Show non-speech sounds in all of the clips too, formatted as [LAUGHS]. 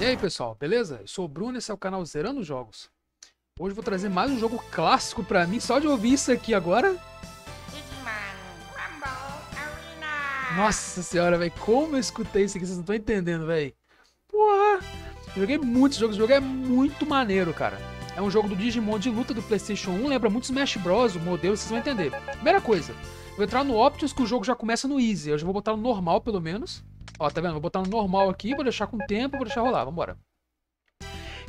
E aí pessoal, beleza? Eu sou o Bruno, esse é o canal Zerando Jogos. Hoje eu vou trazer mais um jogo clássico pra mim, só de ouvir isso aqui agora. Nossa senhora, velho, como eu escutei isso aqui, vocês não estão entendendo, velho. Porra! Joguei muitos jogos, o jogo é muito maneiro, cara. É um jogo do Digimon de luta do Playstation 1, lembra muito Smash Bros, o modelo, vocês vão entender. Primeira coisa, vou entrar no Options que o jogo já começa no Easy, eu já vou botar no normal pelo menos. Ó, tá vendo? Vou botar no normal aqui, vou deixar com tempo, vou deixar rolar, vambora.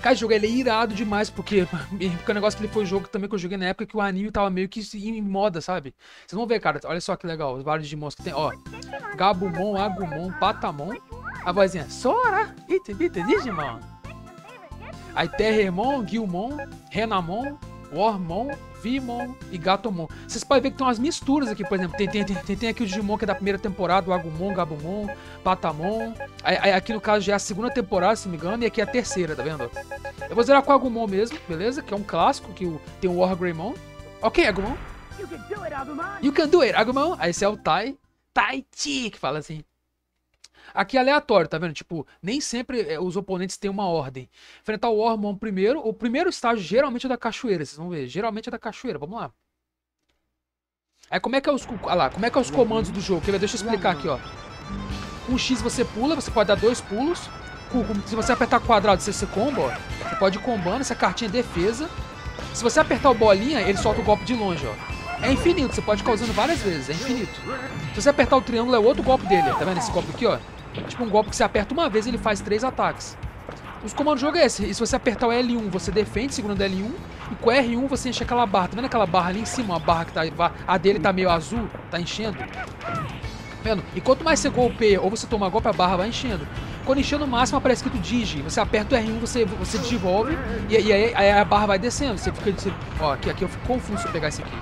Cara, esse jogo ele é irado demais, porque, [LAUGHS] porque o negócio que ele foi o jogo também que eu joguei na época que o anime tava meio que em moda, sabe? Vocês vão ver, cara, olha só que legal, os vários Digimons que tem, ó. Gabumon, Agumon, Patamon. A vozinha, Sora, Bite, Digimon. Aí Terremon, Gilmon, Renamon, Warmon, Vimon e Gatomon. Vocês podem ver que tem umas misturas aqui, por exemplo. Tem, tem, tem, tem aqui o Digimon que é da primeira temporada, o Agumon, Gabumon, Patamon. Aí, aí, aqui no caso já é a segunda temporada, se não me engano, e aqui é a terceira, tá vendo? Eu vou zerar com o Agumon mesmo, beleza? Que é um clássico, que tem o Wargreymon. Ok, Agumon. You can do it, Agumon. You can do it, Agumon. Aí esse é o Tai. Tai Chi, que fala assim. Aqui é aleatório, tá vendo? Tipo, nem sempre é, os oponentes têm uma ordem. Enfrentar o Ormon primeiro. O primeiro estágio geralmente é da cachoeira, vocês vão ver. Geralmente é da cachoeira, vamos lá. Aí como é que é os, olha lá, como é que é os comandos do jogo? Deixa eu explicar aqui, ó. Com X você pula, você pode dar dois pulos. Se você apertar quadrado, você se comba, ó. Você pode ir combando, essa cartinha é defesa. Se você apertar o bolinha, ele solta o golpe de longe, ó. É infinito, você pode ficar usando várias vezes, é infinito. Se você apertar o triângulo, é outro golpe dele, tá vendo esse golpe aqui, ó? Tipo um golpe que você aperta uma vez ele faz três ataques. Os comandos do jogo é esse. E se você apertar o L1, você defende, segurando L1. E com R1 você enche aquela barra. Tá vendo aquela barra ali em cima? A barra que tá. A dele tá meio azul, tá enchendo. Tá vendo? E quanto mais você golpeia ou você toma golpe, a barra vai enchendo. Quando encher no máximo, aparece escrito Digi. Você aperta o R1, você, você desenvolve. E, e aí, aí, a barra vai descendo. Você fica. Você, ó, aqui, aqui eu fico confuso se eu pegar esse aqui.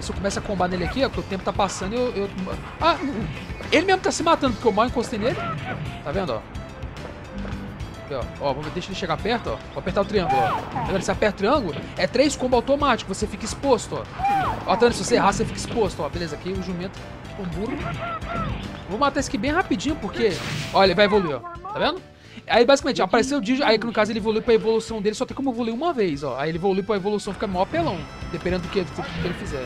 Se eu começar a combar nele aqui, ó, o tempo tá passando eu, eu. Ah! Ele mesmo tá se matando, porque eu mal encostei nele. Tá vendo, ó? Aqui, ó. ó deixa ele chegar perto, ó. Vou apertar o triângulo, ó. Tá vendo? Você aperta o triângulo, é três combos automáticos, você fica exposto, ó. Ó, tá vendo? Se você errar, você fica exposto, ó. Beleza, aqui o jumento com burro. Vou matar esse aqui bem rapidinho, porque... Olha, ele vai evoluir, ó. Tá vendo? Aí, basicamente, apareceu o Digio, aí no caso ele evoluiu pra evolução dele, só tem como evoluir uma vez, ó. Aí ele evolui pra evolução, fica maior pelão, dependendo do que, do que ele fizer.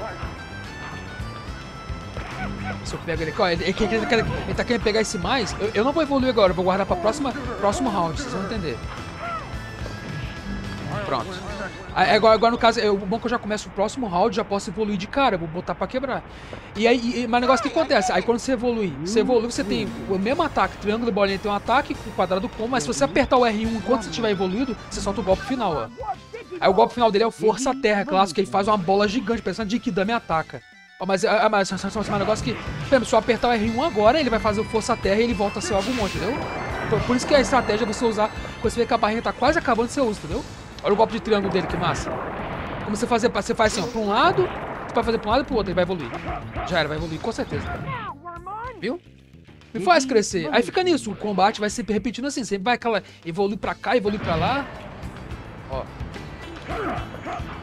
Se eu pego ele aqui, ó, ele, ele, ele, ele tá querendo pegar esse mais. Eu, eu, não vou evoluir agora, eu vou guardar pra próxima, próximo round, vocês vão entender. Pronto. Agora, agora no caso, é bom que eu já começo o próximo round, já posso evoluir de cara, vou botar pra quebrar. E aí, e, mas o negócio que acontece, aí quando você evolui, você evolui, você tem o mesmo ataque, triângulo e bolinha tem um ataque, o quadrado com, mas se você apertar o R1 enquanto você estiver evoluído, você solta o golpe final, ó. Aí o golpe final dele é o Força Terra, clássico, que ele faz uma bola gigante, parecendo que Dame ataca. Mas, ah, mas, mas, mas, um negócio que, se eu apertar o R1 agora, ele vai fazer o Força Terra e ele volta a ser algo monte, entendeu? Por, por, isso que a estratégia é você usar, quando você vê que a barrinha tá quase acabando, você usa, entendeu? Olha o golpe de triângulo dele, que massa. Como você fazer, você faz assim, ó, pra um lado, você pode fazer pra um lado e pro outro, ele vai evoluir. Já era, vai evoluir, com certeza. Viu? Me faz crescer. Aí fica nisso, o combate vai sempre repetindo assim, sempre vai aquela evoluir pra cá, evoluir pra lá. Ó.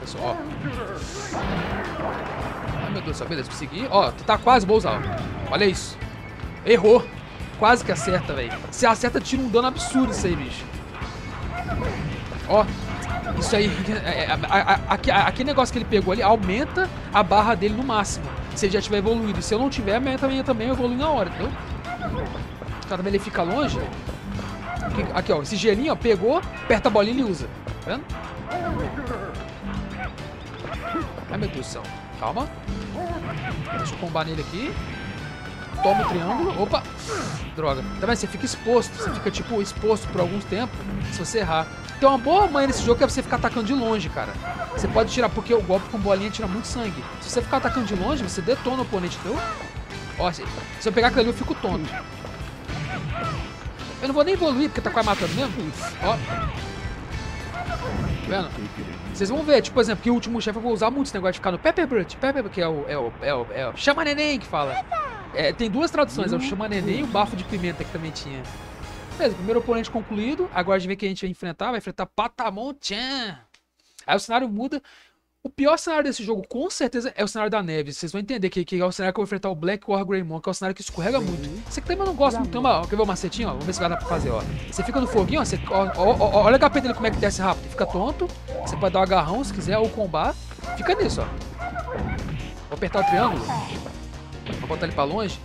Pessoal, ó meu Deus do céu. Beleza, consegui. Ó, tá quase. Ó. Olha isso. Errou. Quase que acerta, velho. Se acerta, tira um dano absurdo isso aí, bicho. Ó. Isso aí. [LAUGHS] É, é, aquele negócio que ele pegou ali aumenta a barra dele no máximo. Se ele já tiver evoluído. Se eu não tiver, a também, também evolui na hora, entendeu? Cada vez ele fica longe. Aqui, aqui, ó. Esse gelinho, ó. Pegou, aperta a bolinha e usa. Tá vendo? Ai, meu Deus do céu. Calma. Deixa eu combar nele aqui. Toma o triângulo. Opa! Droga. Tá vendo? Você fica exposto. Você fica, tipo, exposto por alguns tempos se você errar. Tem uma boa manha nesse jogo é você ficar atacando de longe, cara. Você pode tirar, porque o golpe com bolinha tira muito sangue. Se você ficar atacando de longe, você detona o oponente, entendeu? Ó, se, se eu pegar aquele ali, eu fico tonto. Eu não vou nem evoluir, porque tá quase matando mesmo. Ó. Tá vendo? Vocês vão ver, tipo, por exemplo, que o último chefe eu vou usar muito esse negócio de ficar no Pepper Brut, Pepper, que é o, é o, é o, é o Chama Neném que fala. É, tem duas traduções, é o Chama Neném e o Bafo de Pimenta que também tinha. Beleza, primeiro oponente concluído, agora a gente vê que a gente vai enfrentar, vai enfrentar Patamon Chan. Aí o cenário muda, O pior cenário desse jogo, com certeza, é o cenário da neve. Vocês vão entender que, que é o cenário que eu vou enfrentar o Black War Greymon, que é o cenário que escorrega muito. Você que também não gosta muito, ó, quer ver o macetinho? Ó? Vamos ver se vai dar pra fazer, ó. Você fica no foguinho, ó, você, ó, ó, ó olha o HP dele como é que desce rápido. Fica tonto, você pode dar um agarrão se quiser, ou combar. Fica nisso, ó. Vou apertar o triângulo. Vou botar ele pra longe.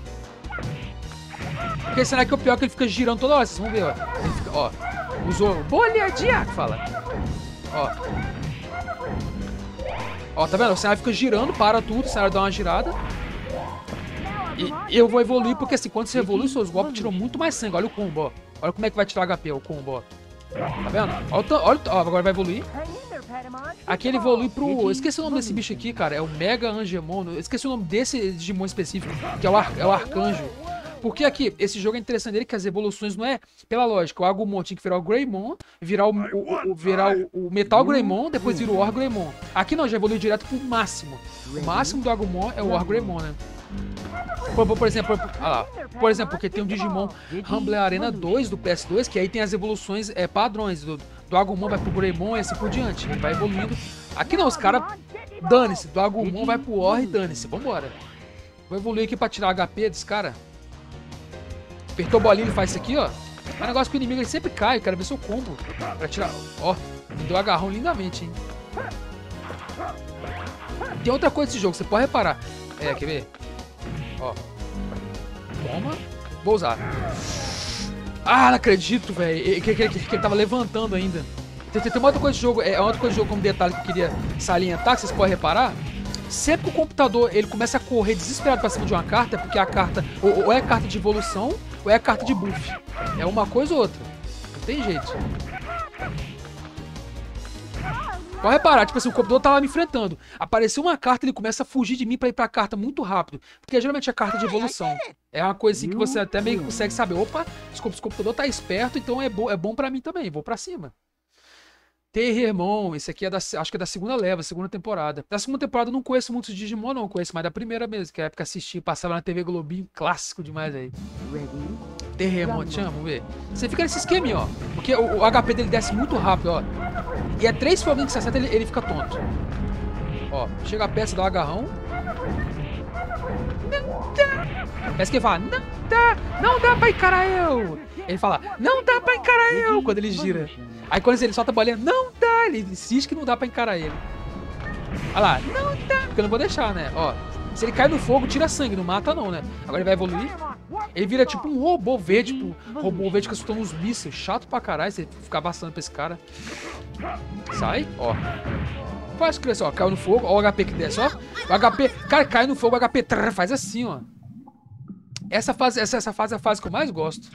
Porque será que é o pior que ele fica girando toda hora? Vocês vão ver, ó. Ele fica, ó. Usou boleadinha, fala. Ó. Ó, tá vendo? O cenário fica girando, para tudo, o cenário dá uma girada. E eu vou evoluir, porque assim, quando você evolui, seus golpes tiram muito mais sangue. Olha o combo, ó. Olha como é que vai tirar HP o combo, ó. Tá vendo? Olha, olha ó, agora vai evoluir. Aqui ele evolui pro... Eu esqueci o nome desse bicho aqui, cara. É o Mega Angemon. Eu esqueci o nome desse Digimon específico, que é o, Ar... é o Arcanjo. Porque aqui, esse jogo é interessante dele que as evoluções não é pela lógica. O Agumon tinha que virar o Greymon, virar o, o, o virar o, o, Metal Greymon, depois vira o War Greymon. Aqui não, já evoluiu direto pro máximo. O máximo do Agumon é o War Greymon, né? Por, por, exemplo, por, ah lá, por exemplo, porque tem o Digimon Humble Arena 2 do PS2, que aí tem as evoluções é, padrões. Do, do Agumon vai pro Greymon e assim por diante. Ele vai evoluindo. Aqui não, os caras. Dane-se. Do Agumon vai pro War e dane-se. Vambora. Vou evoluir aqui pra tirar HP desse cara. Apertou bolinha e faz isso aqui, ó. É um negócio que o inimigo ele sempre cai. Quero ver seu combo. Pra tirar. Ó, me deu agarrão lindamente, hein. Tem outra coisa desse jogo, você pode reparar. É, quer ver? Ó. Toma. Vou usar. Ah, não acredito, velho. Que, que, que, que, ele tava levantando ainda. Tem, tem, tem uma outra coisa de jogo, é uma outra coisa de jogo como detalhe que eu queria salientar, que vocês podem reparar. Sempre que o computador ele começa a correr desesperado pra cima de uma carta, é porque a carta ou, ou é carta de evolução ou é carta de buff. É uma coisa ou outra. Não tem jeito. Pode reparar, tipo assim, o computador tava me enfrentando. Apareceu uma carta, ele começa a fugir de mim pra ir pra carta muito rápido. Porque geralmente é carta de evolução. É uma coisa assim que você até meio que consegue saber. Opa, esse computador tá esperto, então é, bo é bom pra mim também. Vou pra cima. Terremon, esse aqui é da, acho que é da segunda leva, segunda temporada. Da segunda temporada eu não conheço muitos Digimon, não conheço mais da primeira mesmo, que é a época assisti, passava na TV Globinho, clássico demais aí. Terremon, te amo, vamos ver. Você fica nesse esquema, ó, porque o, o, HP dele desce muito rápido, ó. E é três foguinhos que você acerta, ele, ele fica tonto. Ó, chega a peça, dá agarrão. Parece que ele fala, não dá, não dá pra encarar eu. Ele fala, não dá pra encarar eu, quando ele gira. Aí quando ele solta a bolinha, não dá, ele insiste que não dá pra encarar ele. Olha lá, não dá, porque eu não vou deixar, né? Ó, se ele cai no fogo, tira sangue, não mata não, né? Agora ele vai evoluir. Ele vira tipo um robô verde, tipo, um robô verde que soltando uns mísseis. Chato pra caralho você ficar bastando pra esse cara. Sai, ó. Faz crescer, ó. Caiu no fogo, ó o HP que desce, ó. O HP, cara, cai no fogo, o HP trrr, faz assim, ó. Essa fase, essa, essa fase é a fase que eu mais gosto.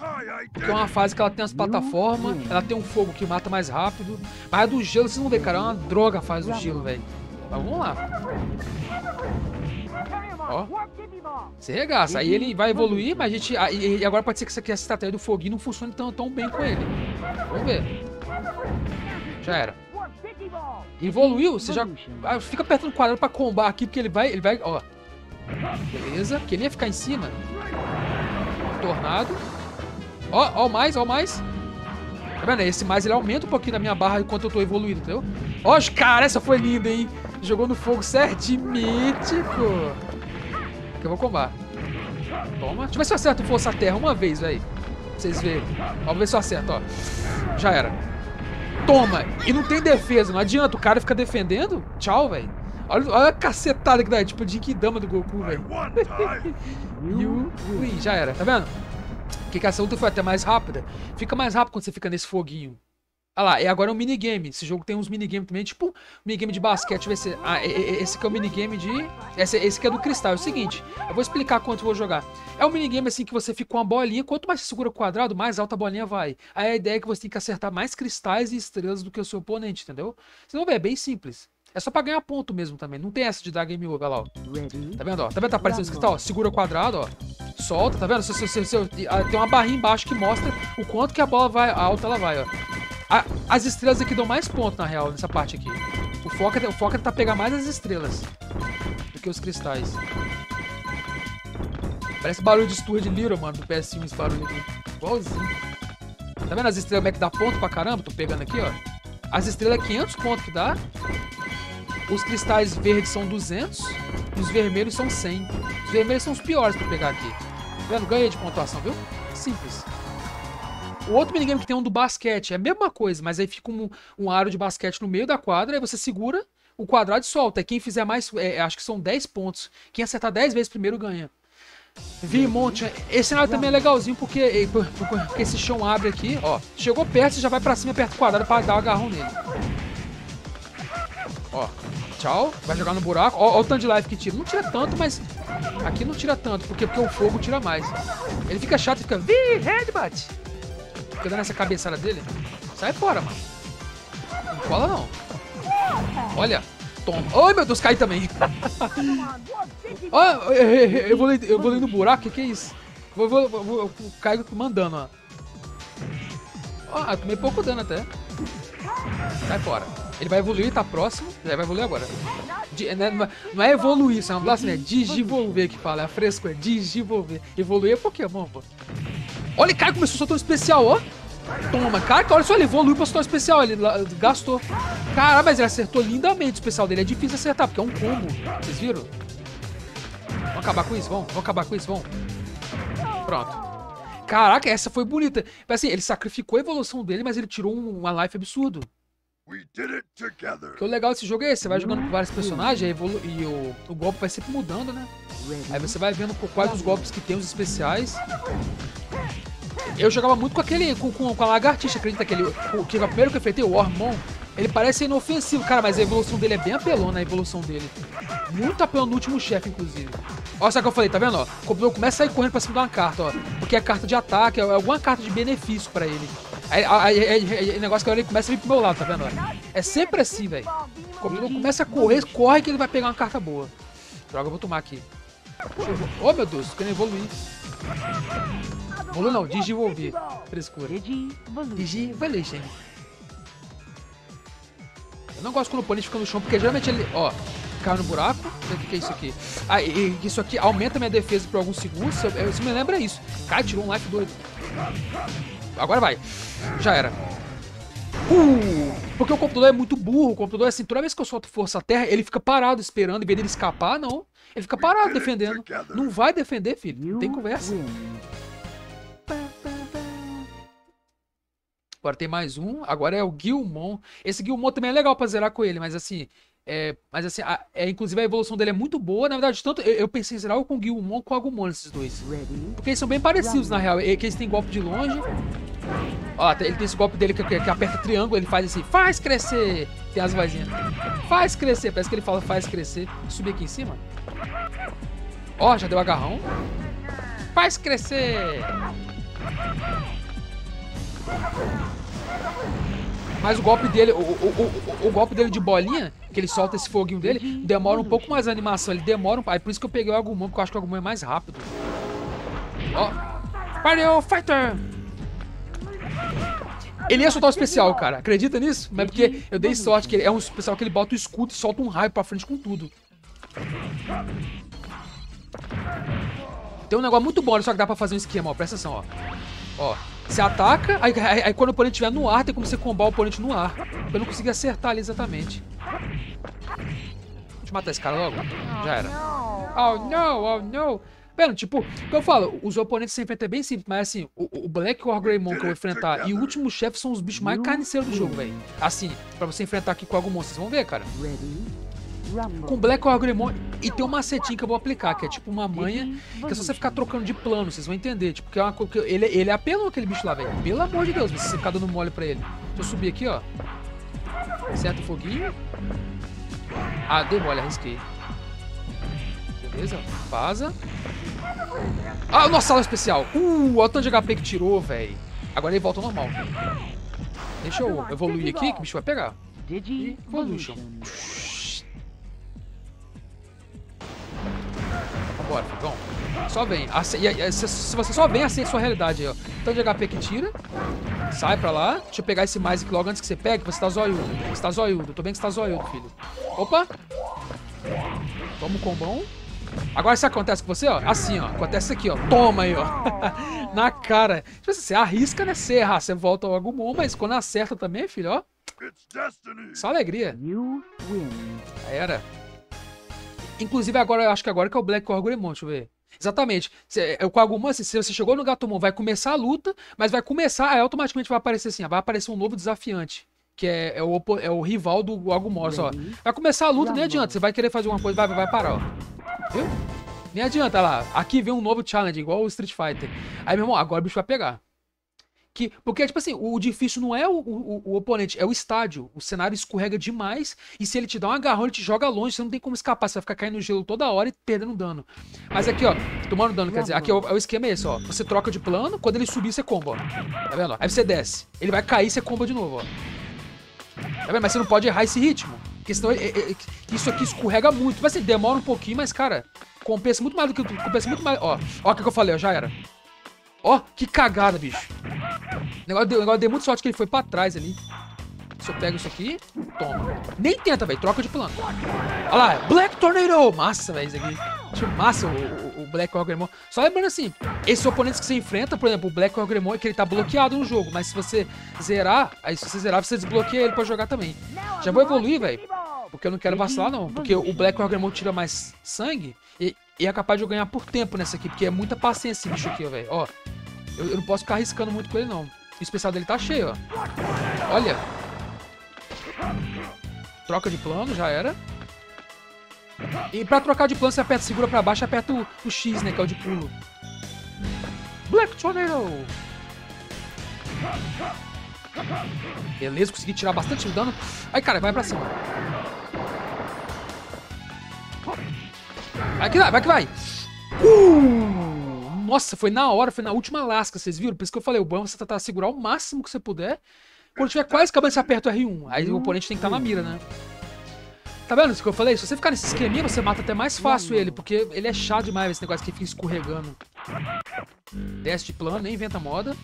Porque é uma fase que ela tem as plataformas, ela tem um fogo que mata mais rápido. Mas a do gelo, vocês vão ver, cara, é uma droga a fase do gelo, velho. Mas vamos lá. Ó. Você regaça. Aí ele vai evoluir, mas a gente. E agora pode ser que essa, essa estratégia do foguinho não funcione tão, tão bem com ele. Vamos ver. Já era. Evoluiu, você já. Ah, fica apertando o quadrado pra combar aqui, porque ele vai. Ele vai. Ó. Beleza. Que ele ia ficar em cima. Tornado. Ó, ó, mais, ó, mais. Tá vendo? Esse mais ele aumenta um pouquinho da minha barra enquanto eu tô evoluindo, entendeu? Ó, cara, essa foi linda, hein? Jogou no fogo certinho, mítico. Que eu vou combar. Toma. Deixa eu ver se eu acerto Força Terra uma vez, velho. Pra vocês verem. Vamos ver se eu acerto, ó. Já era. Toma. E não tem defesa. Não adianta. O cara fica defendendo. Tchau, velho. Olha, olha a cacetada que dá, tipo de Dama do Goku, velho. [LAUGHS] e o já era, tá vendo? Que essa luta foi até mais rápida. Fica mais rápido quando você fica nesse foguinho. Olha lá, e agora é um minigame. Esse jogo tem uns minigames também, tipo minigame de basquete. Deixa eu ver se. Ah, esse aqui é o minigame de. Esse, esse aqui é do cristal. É o seguinte, eu vou explicar quanto eu vou jogar. É um minigame assim que você fica com uma bolinha. Quanto mais você segura o quadrado, mais alta a bolinha vai. Aí a ideia é que você tem que acertar mais cristais e estrelas do que o seu oponente, entendeu? Você não vê, é bem simples. É só pra ganhar ponto mesmo também. Não tem essa de dar game over, lá, ó. Tá vendo, ó? Tá vendo? Tá aparecendo escrito, ó. Segura o quadrado, ó. Solta, tá vendo? Se, se, se, tem uma barrinha embaixo que mostra o quanto que a bola vai alta, ela vai, ó. A, as estrelas aqui dão mais ponto, na real, nessa parte aqui. O foco, é, o foco é tentar pegar mais as estrelas do que os cristais. Parece barulho de Stuart Little, mano, do PS1, esse barulho aqui. Igualzinho. Tá vendo as estrelas como é que dá ponto pra caramba? Tô pegando aqui, ó. As estrelas é 500 pontos que dá. Os cristais verdes são 200 e os vermelhos são 100. Os vermelhos são os piores pra pegar aqui. Tá vendo? Ganhei de pontuação, viu? Simples. O outro minigame que tem um do basquete é a mesma coisa, mas aí fica um, um aro de basquete no meio da quadra, aí você segura o quadrado e solta. E quem fizer mais, é, acho que são 10 pontos. Quem acertar 10 vezes primeiro ganha. Vi monte. Esse cenário também é legalzinho porque, porque esse chão abre aqui, ó. Chegou perto, você já vai pra cima, aperta o quadrado pra dar o um agarrão nele. Ó, tchau. Vai jogar no buraco. Ó, ó, o tanto de life que tira. Não tira tanto, mas aqui não tira tanto, porque, porque o fogo tira mais. Ele fica chato e fica, vi, headbutt. Fica dando essa cabeçada dele. Sai fora, mano. Não cola não. Olha. Toma. Ai, meu Deus, cai também. [LAUGHS] ah, eu, eu, vou, eu vou no buraco, o que, que é isso? Vou, vou, vou, caigo mandando, ó. Ah, tomei pouco dano até. Sai fora. Ele vai evoluir, tá próximo. Já vai evoluir agora. Né, não é evoluir, isso é uma blasfêmia. É digivolver que fala. É fresco, é digivolver. Evoluir é Pokémon, pô. Olha, ele cai, começou soltar um especial, ó. Toma, cara, olha só, ele evoluiu pra soltar especial. Ele gastou. Caramba, mas ele acertou lindamente o especial dele. É difícil acertar, porque é um combo. Vocês viram? Vamos acabar com isso, vamos. Vamos acabar com isso, vamos. Pronto. Caraca, essa foi bonita. Assim, ele sacrificou a evolução dele, mas ele tirou um, uma life absurdo. Porque o legal desse jogo é esse, você vai jogando com vários personagens evolu e o, o golpe vai sempre mudando, né? Aí você vai vendo quais os golpes que tem os especiais. Eu jogava muito com aquele, com, com, com a lagartixa, acredita que ele, o, que o primeiro que eu enfrentei, o Ormon, ele parece inofensivo, cara, mas a evolução dele é bem apelona, a evolução dele. Muito apelão no último chefe, inclusive. Olha só o que eu falei, tá vendo? Ó, o computador começa a sair correndo pra cima de uma carta, ó. Porque é carta de ataque, é alguma carta de benefício pra ele. Aí, aí, aí, aí o negócio que ele começa a vir pro meu lado, tá vendo? É sempre assim, velho. O computador começa a correr, corre que ele vai pegar uma carta boa. Droga, eu vou tomar aqui. Oh, meu Deus, querendo evoluir. Evoluir não, digivolver. Frescura. Digivolution. Eu não gosto quando o oponente fica no chão, porque geralmente ele, ó, cai no buraco. O que, que é isso aqui? Ah, e, isso aqui aumenta minha defesa por alguns segundos. Isso me lembra isso. Cara, tirou um life doido. Agora vai. Já era. Uh, porque o computador é muito burro. O computador é assim, toda vez que eu solto força à terra, ele fica parado esperando, em vez dele escapar, não. Ele fica parado [LAUGHS] defendendo. Não vai defender, filho. Não tem conversa. Agora tem mais um. Agora é o Gilmon. Esse Gilmon também é legal pra zerar com ele, mas assim. É, mas assim, a, é, inclusive a evolução dele é muito boa. Na verdade, tanto eu, eu pensei zerar o com o Gilmon com o Agumon, esses dois. Porque eles são bem parecidos, na real. É, que eles têm golpe de longe. Ó, ele tem esse golpe dele que, que, que aperta triângulo, ele faz assim, faz crescer. Tem as vozinhas. Faz crescer. Parece que ele fala faz crescer. Subir aqui em cima. Ó, já deu agarrão. Faz crescer. Mas o golpe dele, o, o, o, o, golpe dele de bolinha, que ele solta esse foguinho dele, demora um pouco mais a animação. Ele demora um Aí por isso que eu peguei o Agumon, porque eu acho que o Agumon é mais rápido. Ó. Mario Fighter! Ele ia soltar o especial, cara. Acredita nisso? Mas porque eu dei sorte que ele é um especial que ele bota o escudo e solta um raio pra frente com tudo. Tem um negócio muito bom, só que dá pra fazer um esquema, ó. Presta atenção, ó. Ó, você ataca, aí, aí, aí, quando o oponente estiver no ar, tem como você combar o oponente no ar. Pra eu não conseguir acertar ali exatamente. Deixa eu matar esse cara logo. Já era. Oh, não, oh, não. Pera, tipo, o que eu falo, os oponentes se enfrentam é bem simples, mas assim, o, o Black War Greymon que eu vou enfrentar e o último chefe são os bichos mais carniceiros do jogo, velho. Assim, pra você enfrentar aqui com algum monstro, vocês vão ver, cara com Black War Greymon. E tem um macetinho que eu vou aplicar, que é tipo uma manha, que é só você ficar trocando de plano, vocês vão entender. Tipo, que é uma que ele, ele é apelão aquele bicho lá, velho. Pelo amor de Deus, você ficar dando mole pra ele. Deixa eu subir aqui, ó. Certo o foguinho. Ah, dei mole, arrisquei. Beleza, vaza. Ah, nossa sala especial. Uh, olha o tanto de HP que tirou, velho. Agora ele volta ao normal. Deixa eu evoluir aqui, que o bicho vai pegar. Evolution. Vambora, fogão. Só vem. Se você só vem, aceita sua realidade aí, ó. Tanto de HP que tira. Sai pra lá. Deixa eu pegar esse mais aqui logo antes que você pegue. Você tá zoiudo. Você tá zoiudo. Tô bem que você tá zoiudo, filho. Opa. Toma um combão. Agora isso acontece com você, ó. Assim, ó. Acontece aqui, ó. Toma aí, ó. [LAUGHS] Na cara. Tipo assim, você arrisca, né? Você errar, você volta ao Agumon, mas quando acerta também, filho, ó. Só alegria. Era. Inclusive, agora, eu acho que agora que é o Black Orgrimmon, deixa eu ver. Exatamente. É, com Agumon, assim, se você chegou no Gatomon, vai começar a luta, mas vai começar, aí automaticamente vai aparecer assim, vai aparecer um novo desafiante. Que é, é, o, é o rival do Agumon, ó. Vai começar a luta, nem adianta. Você vai querer fazer uma coisa, vai, vai parar, ó. Viu? Nem adianta lá. Aqui vem um novo challenge, igual o Street Fighter. Aí, meu irmão, agora o bicho vai pegar. Que, porque, tipo assim, o difícil não é o, o, o, oponente, é o estádio. O cenário escorrega demais. E se ele te dá um agarrão, ele te joga longe. Você não tem como escapar. Você vai ficar caindo no gelo toda hora e perdendo dano. Mas aqui, ó, tomando dano, quer dizer, aqui é o, é o esquema esse, ó. Você troca de plano, quando ele subir, você comba, ó. Tá vendo? Aí você desce. Ele vai cair, você comba de novo, ó. Tá vendo? Mas você não pode errar esse ritmo. Porque senão é, é, é, isso aqui escorrega muito. Mas assim, demora um pouquinho, mas, cara, compensa muito mais do que. Compensa muito mais. Ó, ó o que eu falei, ó, já era. Ó, que cagada, bicho. O negócio, deu, o negócio deu muito sorte que ele foi pra trás ali. Se eu pego isso aqui, toma. Nem tenta, velho. Troca de plano. Olha lá, Black Tornado. Massa, velho, isso aqui. Acho massa o, o, Black Orgrimmon. Só lembrando assim, esses oponentes que você enfrenta, por exemplo, o Black Orgrimmon, é que ele tá bloqueado no jogo. Mas se você zerar, aí se você zerar, você desbloqueia ele pra jogar também. Já vou evoluir, velho. Porque eu não quero vacilar, não. Porque o Black Orgrimmon tira mais sangue e, e, é capaz de eu ganhar por tempo nessa aqui. Porque é muita paciência esse bicho aqui, velho. Ó, eu, eu, não posso ficar arriscando muito com ele, não. O especial dele tá cheio, ó. Olha. Troca de plano, já era. E pra trocar de plano, você aperta, segura pra baixo e aperta o, o, X, né? Que é o de pulo. Black Tornado! Beleza, consegui tirar bastante dano. Aí, cara, vai pra cima. Vai que vai, vai que vai. Uh, nossa, foi na hora, foi na última lasca, vocês viram? Por isso que eu falei, o bom é você tentar segurar o máximo que você puder. Quando tiver quase acabando, você aperta o R1. Aí o oponente tem que estar na mira, né? Tá vendo isso que eu falei? Se você ficar nesse esqueminha, você mata até mais fácil ele, porque ele é chato demais esse negócio que fica escorregando. Desce de plano, nem inventa moda.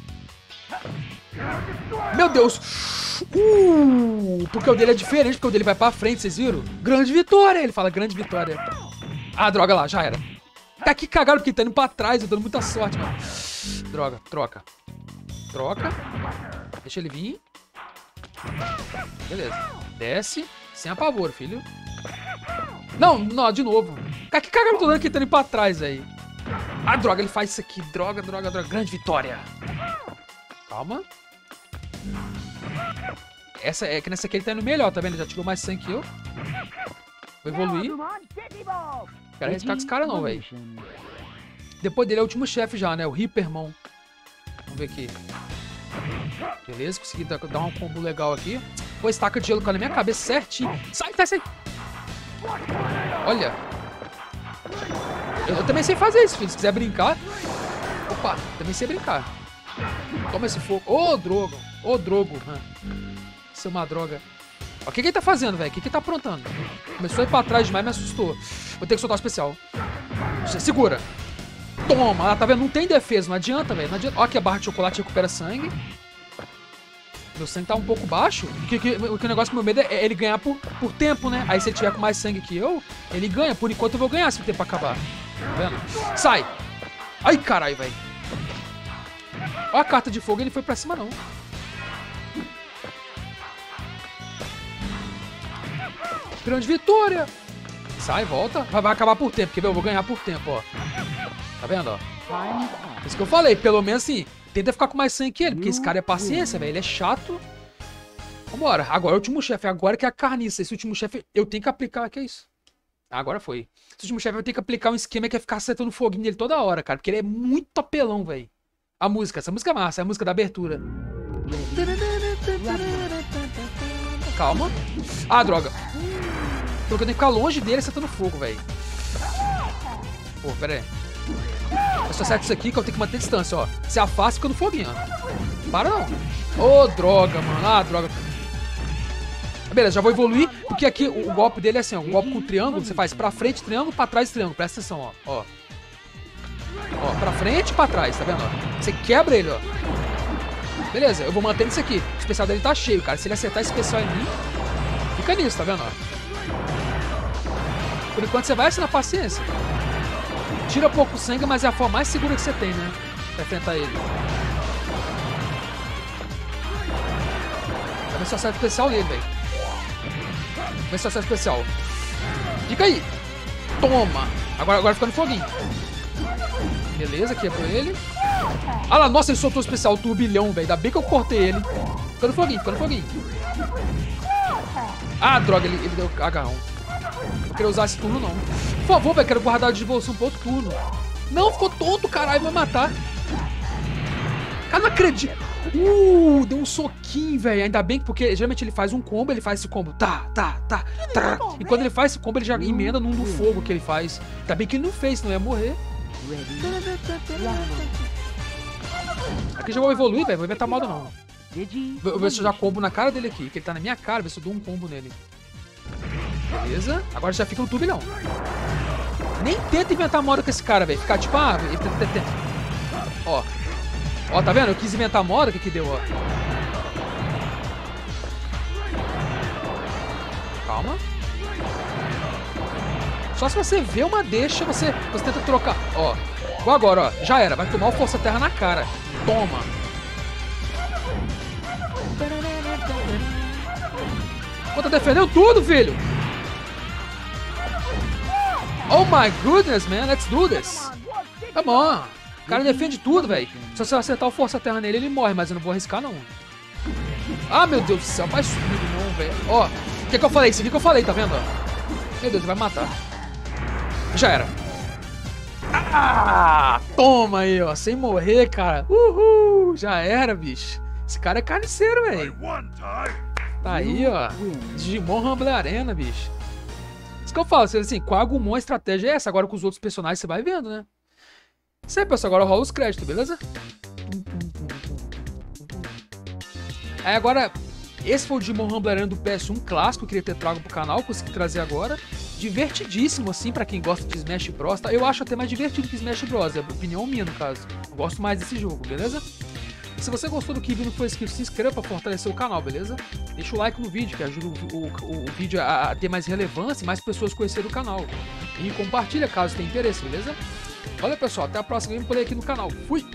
Meu Deus! Uh, porque o dele é diferente, porque o dele vai pra frente, vocês viram? Grande vitória! Ele fala grande vitória. Ah, droga lá, já era. Tá aqui cagado porque tá indo pra trás, eu dando muita sorte, mano. Droga, troca. Troca. Deixa ele vir. Beleza. Desce. Sem apavoro, filho. Não, não, de novo. Cara, que cagado dando aqui, tá indo pra trás, velho. Ah, droga, ele faz isso aqui. Droga, droga, droga. Grande vitória. Calma. Essa, é que nessa aqui ele tá indo melhor, tá vendo? Ele já tirou mais sangue que eu. Vou evoluir. Quero arriscar com esse cara não, velho. Depois dele é o último chefe já, né? O Rippermon. Vamos ver aqui. Beleza, consegui dar, dar um combo legal aqui. Pô, estaca de gelo caiu na minha cabeça certinho. Sai, sai, sai. Olha. Eu, eu, também sei fazer isso, filho. Se quiser brincar. Opa, também sei brincar. Toma esse fogo. Ô, oh, drogo. Ô, oh, drogo. Isso é uma droga. O que, que ele tá fazendo, velho? O que, que ele tá aprontando? Começou a ir pra trás demais, me assustou. Vou ter que soltar o especial. Segura. Toma. Ah, tá vendo? Não tem defesa. Não adianta, velho. Não adianta. Ó, aqui a barra de chocolate recupera sangue. Meu sangue tá um pouco baixo. Que, que, que, o negócio que meu medo é ele ganhar por, por tempo, né? Aí se ele tiver com mais sangue que eu, ele ganha. Por enquanto eu vou ganhar se o tempo acabar. Tá vendo? Sai! Ai, caralho, velho. Ó a carta de fogo, ele foi pra cima não. Grande vitória! Sai, volta. Vai, acabar por tempo, ver? Eu vou ganhar por tempo, ó. Tá vendo, ó? Isso que eu falei, pelo menos assim, tenta ficar com mais sangue que ele, porque esse cara é paciência, velho. Ele é chato. Vambora. Agora é o último chefe. Agora que é a carniça. Esse último chefe, eu tenho que aplicar. Que é isso? Agora foi. Esse último chefe, eu tenho que aplicar um esquema que é ficar acertando foguinho nele toda hora, cara. Porque ele é muito apelão, velho. A música, essa música é massa, é a música da abertura. Calma. Ah, droga. Porque eu tenho que ficar longe dele acertando fogo, velho. Pô, pera aí. Eu só acerto isso aqui que eu tenho que manter distância, ó. Se afasta fica no foguinho, ó. Para não. Ô, oh, droga, mano. Ah, droga. Beleza, já vou evoluir, porque aqui o, o golpe dele é assim, ó. O golpe com triângulo, você faz pra frente triângulo, pra trás triângulo. Presta atenção, ó. Ó. Ó, pra frente e pra trás, tá vendo? Ó? Você quebra ele, ó. Beleza, eu vou manter isso aqui. O especial dele tá cheio, cara. Se ele acertar esse especial em mim, fica nisso, tá vendo? Ó. Por enquanto você vai assim na paciência. Tira pouco sangue, mas é a forma mais segura que você tem, né? Pra enfrentar ele. Vamos ver se acerta especial nele, velho. Ver se acerta especial. Fica aí. Toma. Agora, agora fica no foguinho. Beleza, quebrou ele. Ah lá, nossa, ele soltou o especial turbilhão, velho. Ainda bem que eu cortei ele. Fica no foguinho, fica no foguinho. Ah, droga, ele, ele deu agarrão. Queria usar esse turno, não. Por favor, velho, quero guardar de devolução pro outro turno. Não, ficou tonto, caralho, vai matar. Cara, não acredito. Uh, deu um soquinho, velho. Ainda bem que, porque geralmente ele faz um combo, ele faz esse combo. Tá, tá, tá, tá. E quando ele faz esse combo, ele já emenda num do fogo que ele faz. Ainda bem que ele não fez, senão ia morrer. Aqui já vou evoluir, velho. Vou inventar moda, não. Vou ver se eu já combo na cara dele aqui, que ele tá na minha cara, ver se eu dou um combo nele. Beleza. Agora já fica no turbilhão. Nem tenta inventar moda com esse cara, velho. Ficar tipo, ah, ó. Ó, tá vendo? Eu quis inventar moda, o que que deu, ó. Calma. Só se você vê uma deixa, você, você tenta trocar. Ó, igual agora, ó. Já era. Vai tomar o Força Terra na cara. Toma. Pô, tá defendendo tudo, filho. Oh my goodness, man. Let's do this. Come on. O cara defende tudo, velho. Se você acertar o Força Terra nele, ele morre, mas eu não vou arriscar, não. Ah, meu Deus do céu. Vai subir não, velho. Ó, o que, que eu falei? Isso aqui que eu falei, tá vendo? Meu Deus, ele vai matar. Já era. Ah, toma aí, ó. Sem morrer, cara. Uhul. Já era, bicho. Esse cara é carniceiro, velho. Tá aí, ó. Digimon Rumble Arena, bicho. Isso que eu falo, assim, com a Agumon a estratégia é essa. Agora com os outros personagens você vai vendo, né? Isso pessoal. Agora rola os créditos, beleza? Aí agora, esse foi o Digimon Rumble Arena do PS1 clássico, que eu queria ter trago pro canal, consegui trazer agora. Divertidíssimo, assim, pra quem gosta de Smash Bros. Tá? Eu acho até mais divertido que Smash Bros. É opinião minha, no caso. Eu gosto mais desse jogo, beleza? Se você gostou do que viu não foi inscrito, se inscreva para fortalecer o canal, beleza? Deixa o like no vídeo, que ajuda o, o, o vídeo a, a, ter mais relevância e mais pessoas conhecerem o canal. E compartilha caso tenha interesse, beleza? Olha pessoal, até a próxima gameplay aqui no canal. Fui!